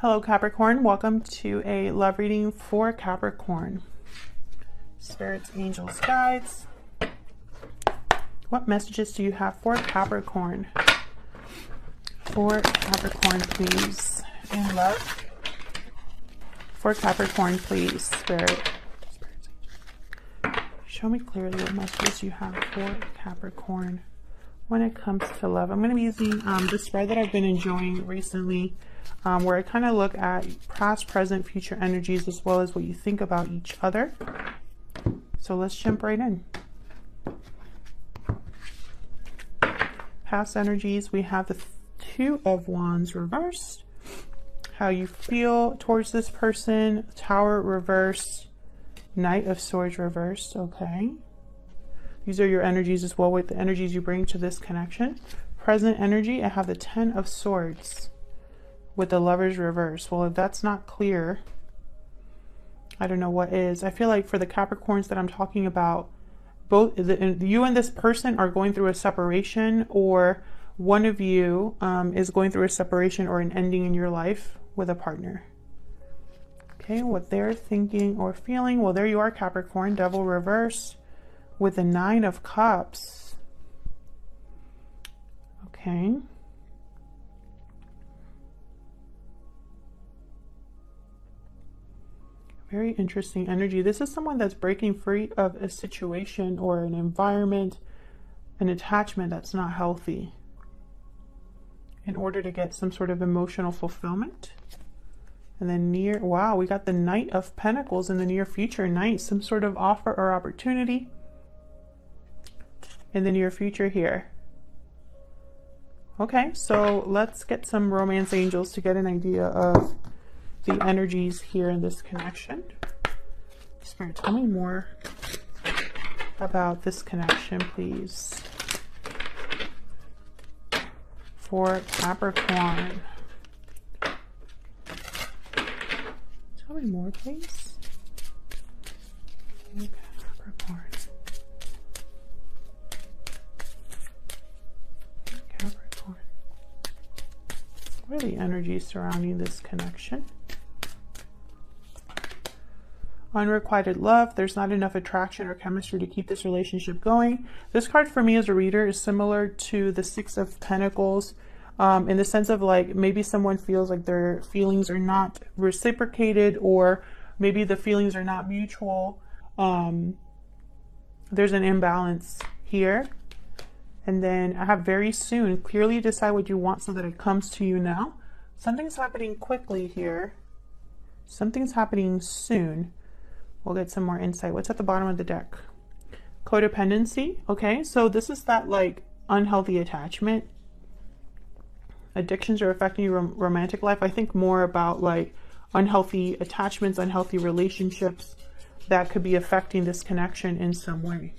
Hello, Capricorn. Welcome to a love reading for Capricorn. Spirits, angels, guides. What messages do you have for Capricorn? For Capricorn, please. In love. For Capricorn, please, Spirit. Show me clearly what messages you have for Capricorn when it comes to love. I'm going to be using um, the spread that I've been enjoying recently um, where I kind of look at past, present, future energies as well as what you think about each other. So let's jump right in. Past energies, we have the Two of Wands reversed. How you feel towards this person. Tower reversed. Knight of Swords reversed. Okay. These are your energies as well with the energies you bring to this connection. Present energy, I have the Ten of Swords with the Lovers reverse. Well, if that's not clear, I don't know what is. I feel like for the Capricorns that I'm talking about, both the, you and this person are going through a separation or one of you um, is going through a separation or an ending in your life with a partner. Okay, what they're thinking or feeling. Well, there you are, Capricorn, Devil reverse with the Nine of Cups. Okay. Very interesting energy. This is someone that's breaking free of a situation or an environment, an attachment that's not healthy in order to get some sort of emotional fulfillment. And then near, wow, we got the Knight of Pentacles in the near future. Nice, some sort of offer or opportunity in the near future here. Okay, so let's get some romance angels to get an idea of the energies here in this connection. Spirit, tell me more about this connection, please. For Capricorn. Tell me more, please. Energies surrounding this connection? unrequited love. There's not enough attraction or chemistry to keep this relationship going. This card for me as a reader is similar to the Six of Pentacles um, in the sense of like maybe someone feels like their feelings are not reciprocated or maybe the feelings are not mutual. Um, there's an imbalance here. And then I have very soon, clearly decide what you want so that it comes to you now. Something's happening quickly here. Something's happening soon. We'll get some more insight. What's at the bottom of the deck? Codependency. Okay, so this is that like unhealthy attachment. Addictions are affecting your rom romantic life. I think more about like unhealthy attachments, unhealthy relationships that could be affecting this connection in some way.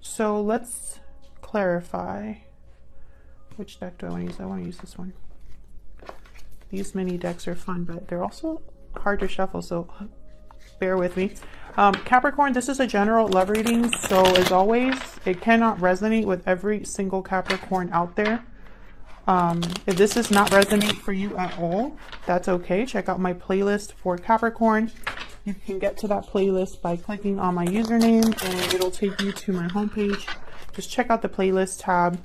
So let's clarify. Which deck do I want to use? I want to use this one. These mini decks are fun, but they're also hard to shuffle. So bear with me. Um, Capricorn, this is a general love reading, so as always, it cannot resonate with every single Capricorn out there. Um, if this does not resonate for you at all, that's okay. Check out my playlist for Capricorn. You can get to that playlist by clicking on my username and it'll take you to my homepage. Just check out the playlist tab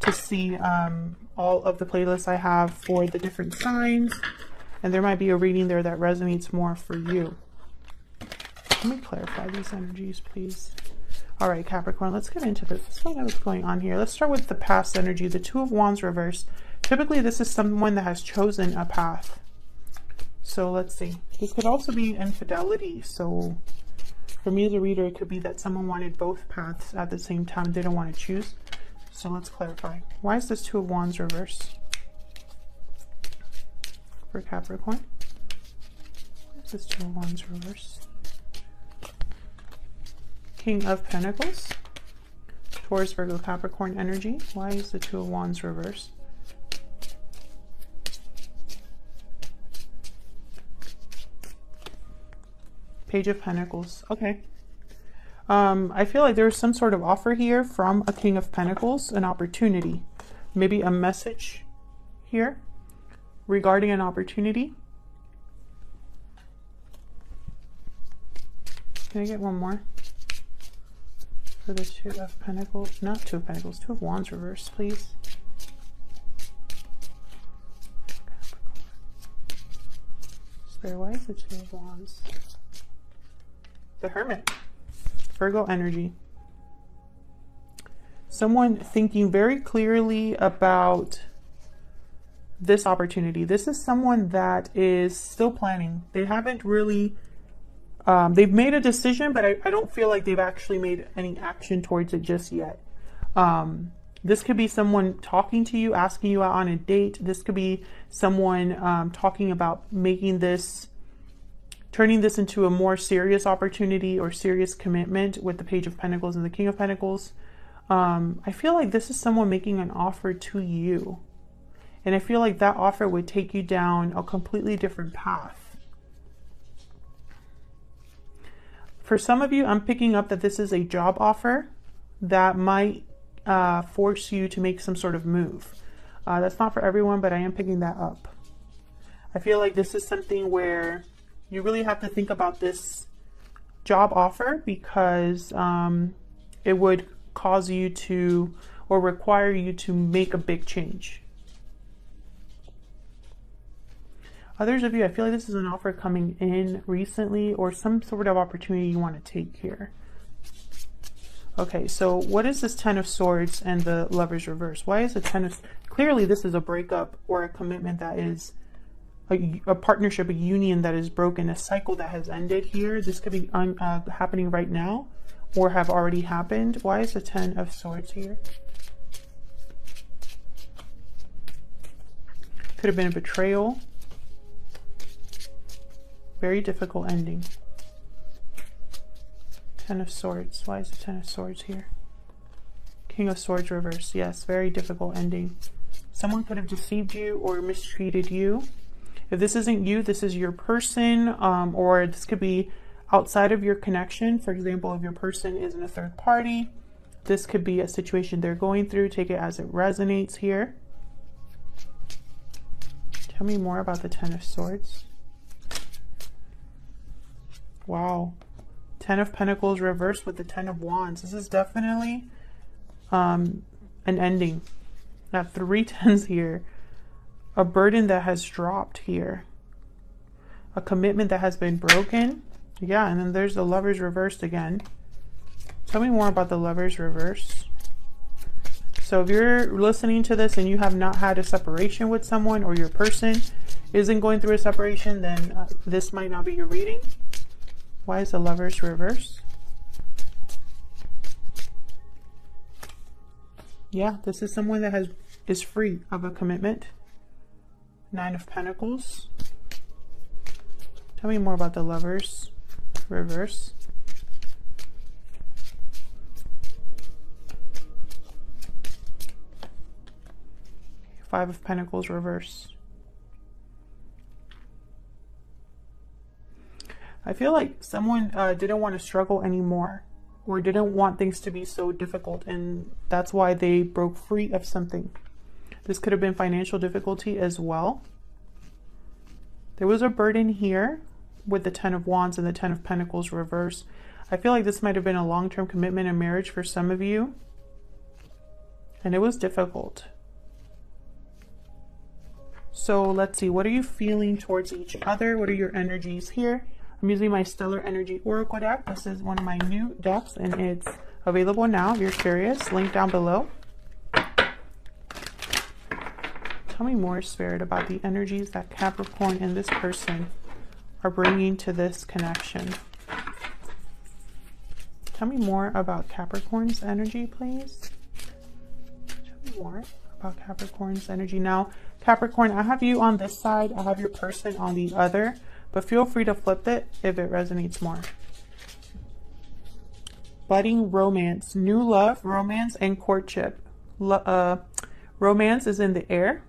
to see um, all of the playlists I have for the different signs. And there might be a reading there that resonates more for you. Let me clarify these energies, please. All right, Capricorn, let's get into this. Let's find out what's going on here. Let's start with the past energy, the Two of Wands reversed. Typically, this is someone that has chosen a path. So let's see. This could also be infidelity. So for me as a reader, it could be that someone wanted both paths at the same time. They don't want to choose. So let's clarify. Why is this Two of Wands reversed for Capricorn? Why is this Two of Wands reversed? King of Pentacles, Taurus, Virgo, Capricorn energy. Why is the Two of Wands reversed? Page of Pentacles. Okay. Um, I feel like there's some sort of offer here from a King of Pentacles, an opportunity, maybe a message here regarding an opportunity. Can I get one more? For the Two of Pentacles, not Two of Pentacles, Two of Wands reverse, please. There, why is the Two of Wands? The Hermit. Virgo energy. Someone thinking very clearly about this opportunity. This is someone that is still planning. They haven't really, um, they've made a decision, but I, I, don't feel like they've actually made any action towards it just yet. Um, this could be someone talking to you, asking you out on a date. This could be someone um, talking about making this, turning this into a more serious opportunity or serious commitment with the Page of Pentacles and the King of Pentacles. Um, I feel like this is someone making an offer to you. And I feel like that offer would take you down a completely different path. For some of you, I'm picking up that this is a job offer that might uh, force you to make some sort of move. Uh, that's not for everyone, but I am picking that up. I feel like this is something where you really have to think about this job offer because um, it would cause you to or require you to make a big change. Others of you, I feel like this is an offer coming in recently or some sort of opportunity you want to take here. Okay, so what is this Ten of Swords and the Lover's Reverse? Why is the Ten of... Clearly, this is a breakup or a commitment that is a, a partnership, a union that is broken, a cycle that has ended here. This could be un, uh, happening right now or have already happened. Why is the Ten of Swords here? Could have been a betrayal very difficult ending. Ten of Swords. Why is the Ten of Swords here? King of Swords reverse. Yes, very difficult ending. Someone could have deceived you or mistreated you. If this isn't you, this is your person, um, or this could be outside of your connection. For example, if your person is in a third party, this could be a situation they're going through. Take it as it resonates here. Tell me more about the Ten of Swords. Wow. Ten of Pentacles reversed with the Ten of Wands. This is definitely um, an ending. Got three tens here. A burden that has dropped here. A commitment that has been broken. Yeah, and then there's the lovers reversed again. Tell me more about the lovers reverse. So if you're listening to this and you have not had a separation with someone or your person isn't going through a separation, then uh, this might not be your reading. Why is the lovers reverse? Yeah, this is someone that has is free of a commitment. Nine of Pentacles. Tell me more about the lovers reverse. Five of Pentacles reverse. I feel like someone uh, didn't want to struggle anymore or didn't want things to be so difficult and that's why they broke free of something. This could have been financial difficulty as well. There was a burden here with the Ten of Wands and the Ten of Pentacles reverse. I feel like this might have been a long-term commitment in marriage for some of you. And it was difficult. So let's see, what are you feeling towards each other? What are your energies here? I'm using my Stellar Energy Oracle deck. This is one of my new decks and it's available now if you're curious. Link down below. Tell me more, Spirit, about the energies that Capricorn and this person are bringing to this connection. Tell me more about Capricorn's energy, please. Tell me more about Capricorn's energy. Now, Capricorn, I have you on this side. I have your person on the other but feel free to flip it if it resonates more. Budding romance, new love, romance, and courtship. Uh, romance is in the air.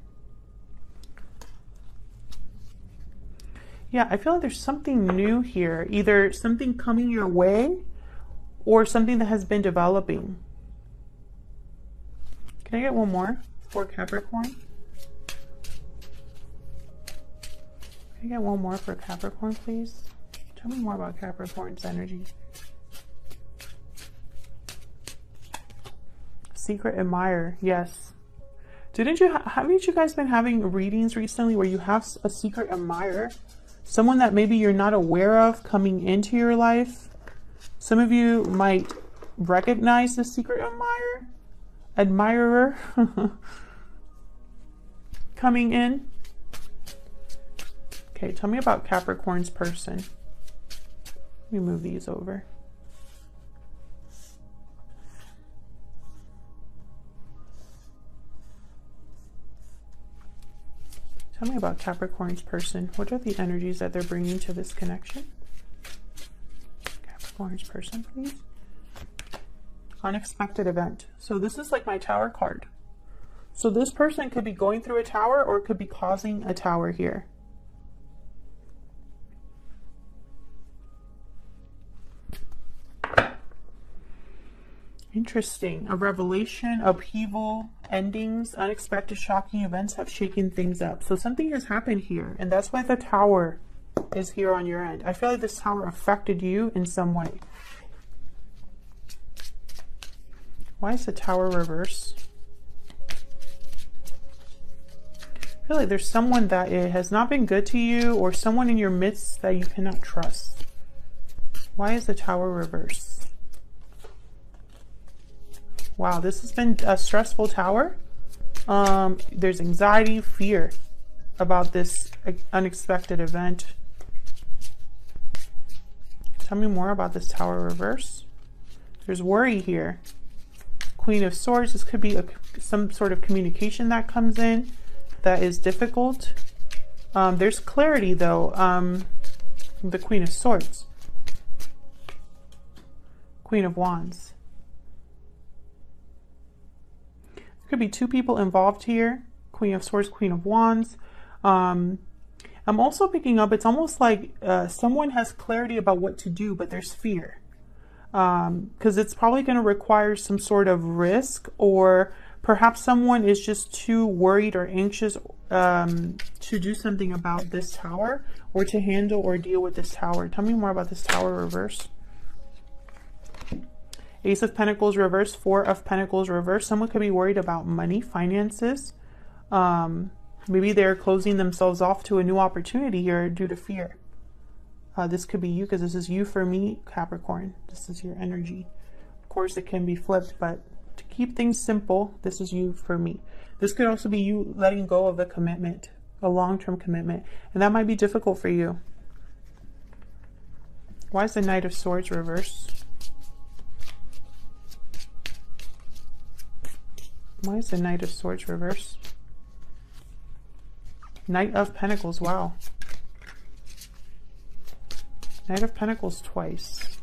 Yeah, I feel like there's something new here. Either something coming your way or something that has been developing. Can I get one more for Capricorn? Can I get one more for Capricorn, please? Tell me more about Capricorn's energy. Secret admirer, yes. Didn't you, haven't you guys been having readings recently where you have a secret admirer? Someone that maybe you're not aware of coming into your life? Some of you might recognize the secret admirer, admirer coming in. Okay, tell me about Capricorn's person. Let me move these over. Tell me about Capricorn's person. What are the energies that they're bringing to this connection? Capricorn's person, please. Unexpected event. So this is like my tower card. So this person could be going through a tower or it could be causing a tower here. Interesting. A revelation, upheaval, endings, unexpected, shocking events have shaken things up. So something has happened here, and that's why the tower is here on your end. I feel like this tower affected you in some way. Why is the tower reverse? I feel like there's someone that it has not been good to you or someone in your midst that you cannot trust. Why is the tower reverse? Wow, this has been a stressful tower. Um, there's anxiety, fear about this unexpected event. Tell me more about this tower reverse. There's worry here. Queen of Swords, this could be a, some sort of communication that comes in that is difficult. Um, there's clarity though. Um, the Queen of Swords. Queen of Wands. Could be two people involved here. Queen of Swords, Queen of Wands. Um, I'm also picking up, it's almost like uh, someone has clarity about what to do, but there's fear. Because um, it's probably going to require some sort of risk, or perhaps someone is just too worried or anxious um, to do something about this tower, or to handle or deal with this tower. Tell me more about this tower reverse. Ace of Pentacles reverse, Four of Pentacles reverse. Someone could be worried about money, finances. Um, maybe they're closing themselves off to a new opportunity here due to fear. Uh, this could be you because this is you for me, Capricorn. This is your energy. Of course, it can be flipped, but to keep things simple, this is you for me. This could also be you letting go of a commitment, a long-term commitment, and that might be difficult for you. Why is the Knight of Swords reverse? Why is the Knight of Swords reverse? Knight of Pentacles, wow. Knight of Pentacles twice.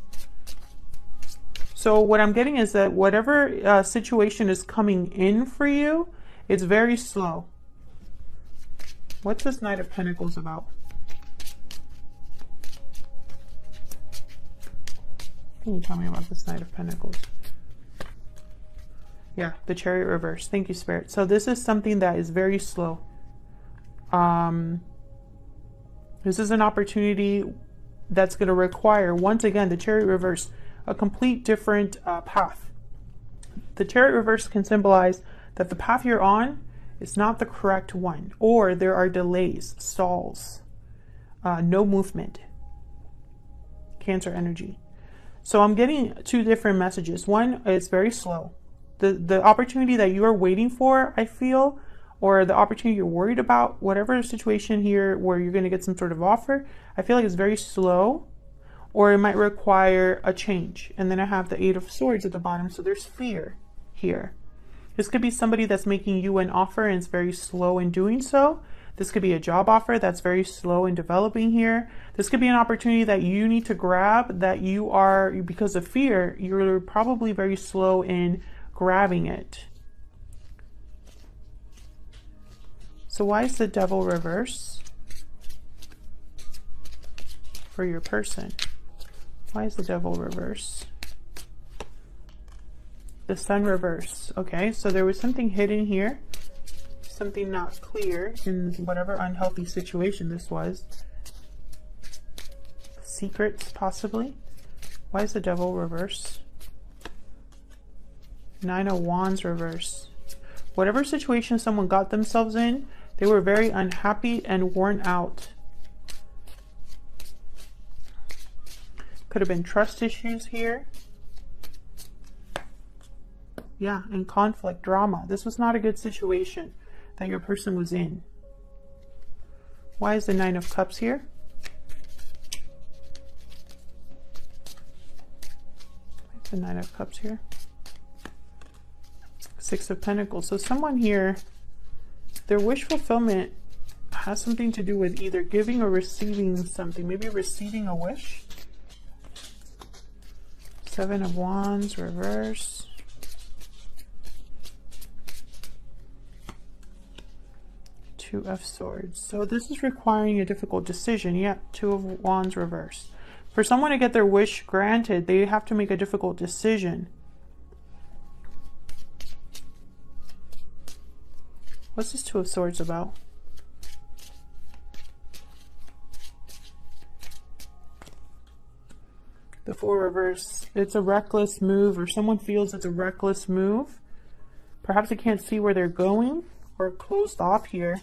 So what I'm getting is that whatever uh, situation is coming in for you, it's very slow. What's this Knight of Pentacles about? Can you tell me about this Knight of Pentacles? Yeah, the chariot reverse. Thank you, Spirit. So this is something that is very slow. Um, this is an opportunity that's going to require, once again, the chariot reverse, a complete different uh, path. The chariot reverse can symbolize that the path you're on is not the correct one, or there are delays, stalls, uh, no movement. Cancer energy. So I'm getting two different messages. One is very slow the the opportunity that you are waiting for, I feel, or the opportunity you're worried about, whatever situation here where you're going to get some sort of offer, I feel like it's very slow or it might require a change. And then I have the Eight of Swords at the bottom, so there's fear here. This could be somebody that's making you an offer and it's very slow in doing so. This could be a job offer that's very slow in developing here. This could be an opportunity that you need to grab that you are, because of fear, you're probably very slow in grabbing it. So why is the devil reverse for your person? Why is the devil reverse? The sun reverse. Okay, so there was something hidden here. something not clear in whatever unhealthy situation this was. Secrets, possibly. Why is the devil reverse? Nine oh of Wands reverse. Whatever situation someone got themselves in, they were very unhappy and worn out. Could have been trust issues here. Yeah, and conflict, drama. This was not a good situation that your person was in. Why is the Nine of Cups here? The Nine of Cups here. Six of Pentacles. So someone here, their wish fulfillment has something to do with either giving or receiving something. Maybe receiving a wish. Seven of Wands, reverse. Two of Swords. So this is requiring a difficult decision. Yeah, Two of Wands reverse. For someone to get their wish granted, they have to make a difficult decision. What's this Two of Swords about? The Fool Reverse. It's a reckless move, or someone feels it's a reckless move. Perhaps they can't see where they're going, or closed off here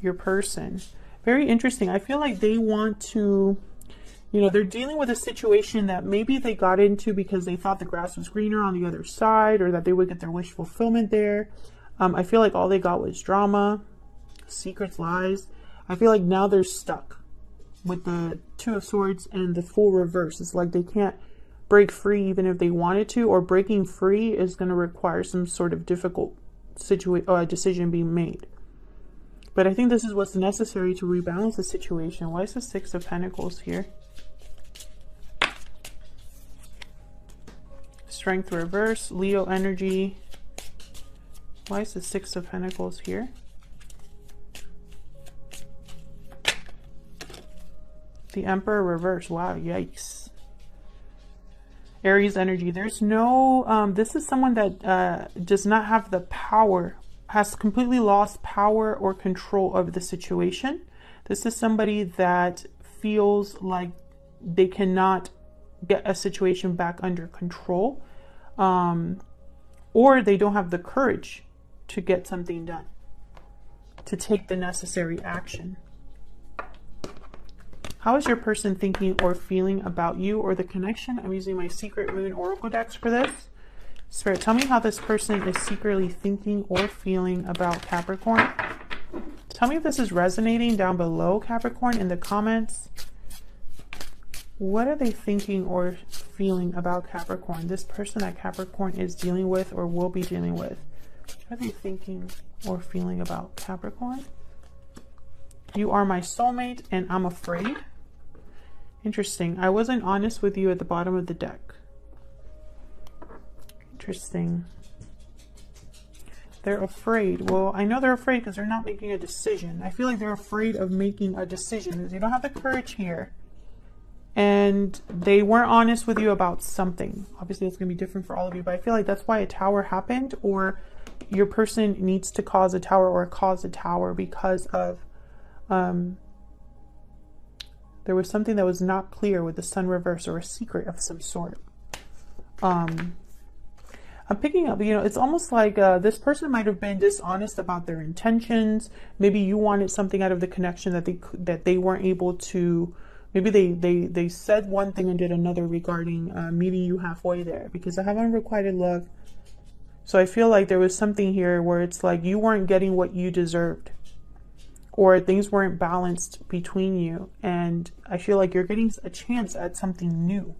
your person. Very interesting. I feel like they want to, you know, they're dealing with a situation that maybe they got into because they thought the grass was greener on the other side or that they would get their wish fulfillment there. Um, I feel like all they got was drama, secrets, lies. I feel like now they're stuck with the Two of Swords and the Fool reverse. It's like they can't break free even if they wanted to, or breaking free is going to require some sort of difficult situation, uh, decision being made. But I think this is what's necessary to rebalance the situation. Why is the Six of Pentacles here? Strength reverse, Leo energy. Why is the Six of Pentacles here? The Emperor reverse. Wow, yikes. Aries energy. There's no, um, this is someone that uh, does not have the power has completely lost power or control of the situation. This is somebody that feels like they cannot get a situation back under control, um, or they don't have the courage to get something done, to take the necessary action. How is your person thinking or feeling about you or the connection? I'm using my Secret Moon Oracle decks for this. Spirit, tell me how this person is secretly thinking or feeling about Capricorn. Tell me if this is resonating down below, Capricorn, in the comments. What are they thinking or feeling about Capricorn? This person that Capricorn is dealing with or will be dealing with. Are they thinking or feeling about Capricorn? You are my soulmate and I'm afraid. Interesting. I wasn't honest with you at the bottom of the deck. Interesting. They're afraid. Well, I know they're afraid because they're not making a decision. I feel like they're afraid of making a decision. They don't have the courage here. And they weren't honest with you about something. Obviously, it's going to be different for all of you, but I feel like that's why a tower happened or your person needs to cause a tower or cause a tower because of um, there was something that was not clear with the sun reverse or a secret of some sort. Um, I'm picking up, you know, it's almost like uh, this person might have been dishonest about their intentions. Maybe you wanted something out of the connection that they that they weren't able to. Maybe they they they said one thing and did another regarding uh, meeting you halfway there. Because I have unrequited love, so I feel like there was something here where it's like you weren't getting what you deserved, or things weren't balanced between you, and I feel like you're getting a chance at something new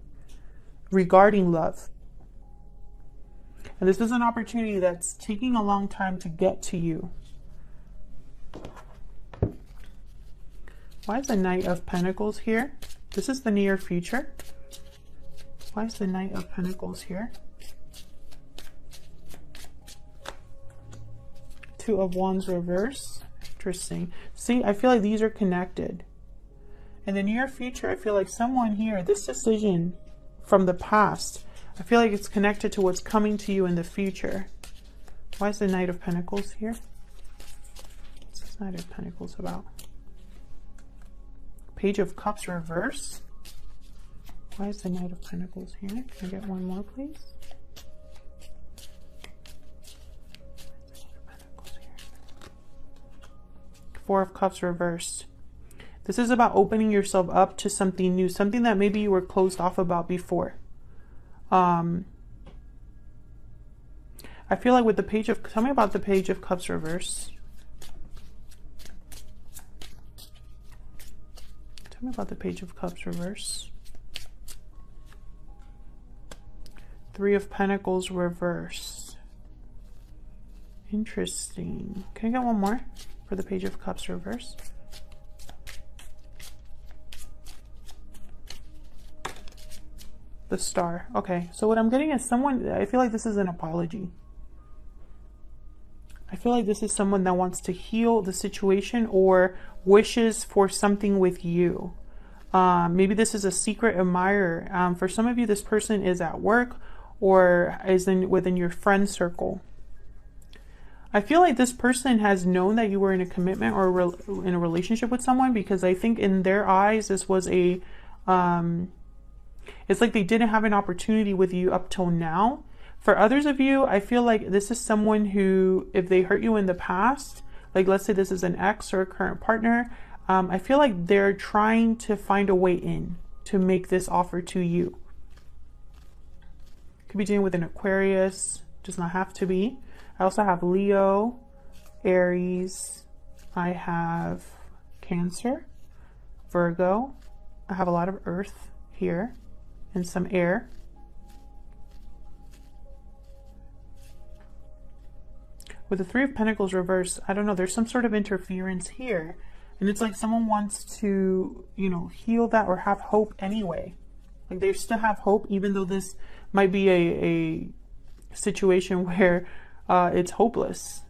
regarding love and this is an opportunity that's taking a long time to get to you. Why is the Knight of Pentacles here? This is the near future. Why is the Knight of Pentacles here? Two of Wands reverse. Interesting. See, I feel like these are connected. In the near future, I feel like someone here, this decision from the past, I feel like it's connected to what's coming to you in the future. Why is the Knight of Pentacles here? What's this Knight of Pentacles about? Page of Cups reverse. Why is the Knight of Pentacles here? Can I get one more, please? Four of Cups reversed. This is about opening yourself up to something new, something that maybe you were closed off about before. Um, I feel like with the page of, tell me about the page of cups reverse. Tell me about the page of cups reverse. Three of pentacles reverse. Interesting. Can I get one more for the page of cups reverse? The star. Okay, so what I'm getting is someone, I feel like this is an apology. I feel like this is someone that wants to heal the situation or wishes for something with you. Um, maybe this is a secret admirer. Um, for some of you, this person is at work or is in within your friend circle. I feel like this person has known that you were in a commitment or in a relationship with someone because I think in their eyes this was a um, it's like they didn't have an opportunity with you up till now. For others of you, I feel like this is someone who, if they hurt you in the past, like let's say this is an ex or a current partner, um, I feel like they're trying to find a way in to make this offer to you. Could be dealing with an Aquarius, does not have to be. I also have Leo, Aries, I have Cancer, Virgo, I have a lot of Earth here and some air. With the Three of Pentacles reversed, I don't know, there's some sort of interference here. And it's like someone wants to, you know, heal that or have hope anyway. Like they still have hope, even though this might be a, a situation where uh, it's hopeless.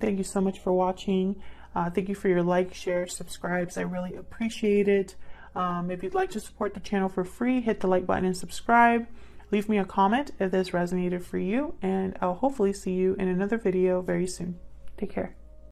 Thank you so much for watching. Uh, thank you for your like, share, subscribes. I really appreciate it. Um, if you'd like to support the channel for free, hit the like button and subscribe. Leave me a comment if this resonated for you, and I'll hopefully see you in another video very soon. Take care.